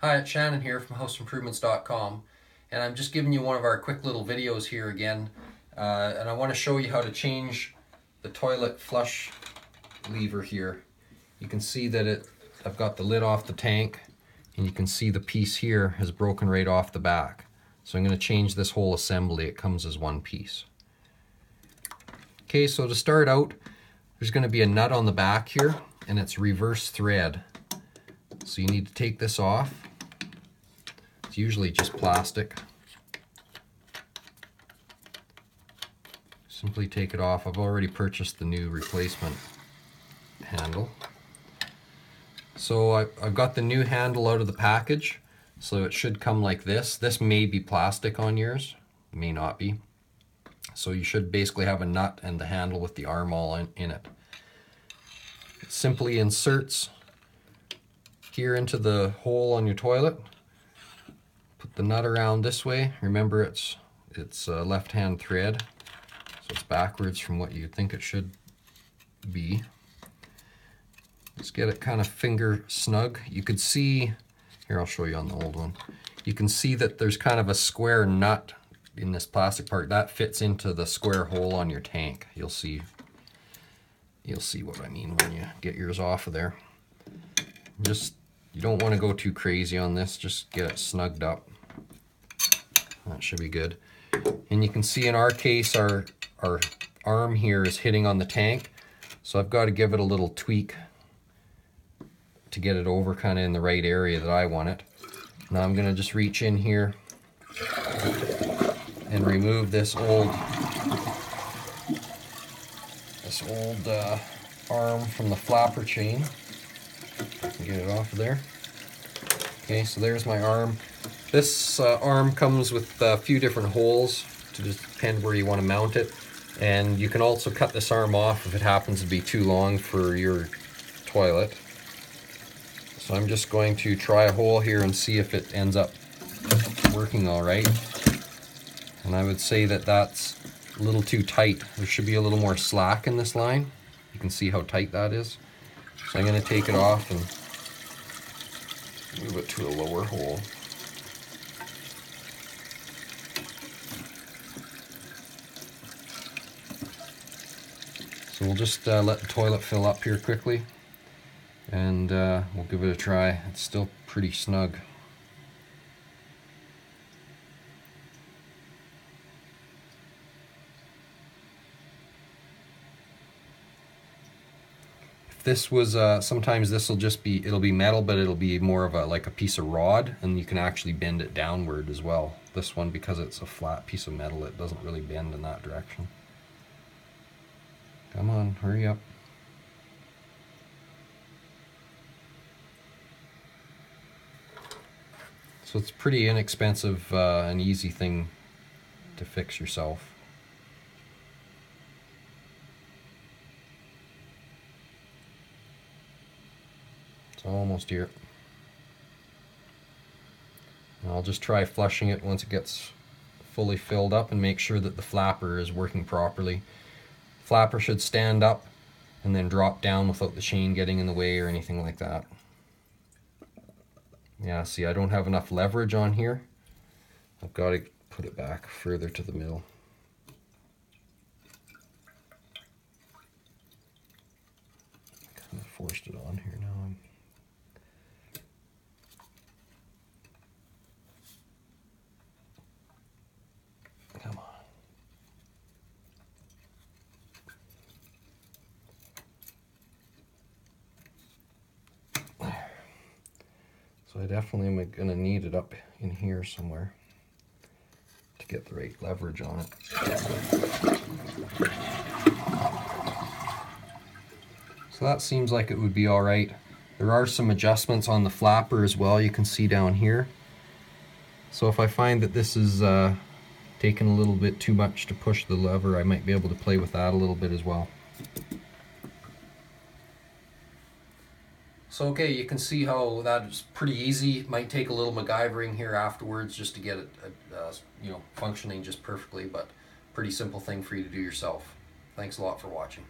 Hi, it's Shannon here from houseimprovements.com and I'm just giving you one of our quick little videos here again uh, and I want to show you how to change the toilet flush lever here. You can see that it I've got the lid off the tank and you can see the piece here has broken right off the back. So I'm going to change this whole assembly. It comes as one piece. Okay, so to start out, there's going to be a nut on the back here and it's reverse thread. So you need to take this off usually just plastic. Simply take it off. I've already purchased the new replacement handle. So I, have got the new handle out of the package, so it should come like this. This may be plastic on yours, may not be. So you should basically have a nut and the handle with the arm all in, in it. It simply inserts here into the hole on your toilet the nut around this way. Remember it's it's a left-hand thread, so it's backwards from what you'd think it should be. Let's get it kind of finger snug. You could see, here I'll show you on the old one. You can see that there's kind of a square nut in this plastic part. That fits into the square hole on your tank. You'll see, you'll see what I mean when you get yours off of there. Just you don't want to go too crazy on this, just get it snugged up. That should be good. And you can see in our case, our, our arm here is hitting on the tank. So I've got to give it a little tweak to get it over kind of in the right area that I want it. Now I'm going to just reach in here and remove this old this old uh, arm from the flapper chain. Get it off of there. Okay, so there's my arm. This uh, arm comes with a few different holes to depend where you want to mount it. And you can also cut this arm off if it happens to be too long for your toilet. So I'm just going to try a hole here and see if it ends up working all right. And I would say that that's a little too tight. There should be a little more slack in this line. You can see how tight that is. So I'm going to take it off and move it to a lower hole. So we'll just uh, let the toilet fill up here quickly and uh, we'll give it a try. It's still pretty snug. this was, uh, sometimes this will just be, it'll be metal, but it'll be more of a, like a piece of rod, and you can actually bend it downward as well. This one, because it's a flat piece of metal, it doesn't really bend in that direction. Come on, hurry up. So it's pretty inexpensive uh, and easy thing to fix yourself. It's almost here. And I'll just try flushing it once it gets fully filled up and make sure that the flapper is working properly. Flapper should stand up and then drop down without the chain getting in the way or anything like that. Yeah, see I don't have enough leverage on here. I've got to put it back further to the middle. Kind of forced it on here now. I definitely am going to need it up in here somewhere to get the right leverage on it. So that seems like it would be all right. There are some adjustments on the flapper as well you can see down here. So if I find that this is uh, taking a little bit too much to push the lever, I might be able to play with that a little bit as well. So okay, you can see how that is pretty easy. Might take a little MacGyvering here afterwards just to get it, uh, you know, functioning just perfectly, but pretty simple thing for you to do yourself. Thanks a lot for watching.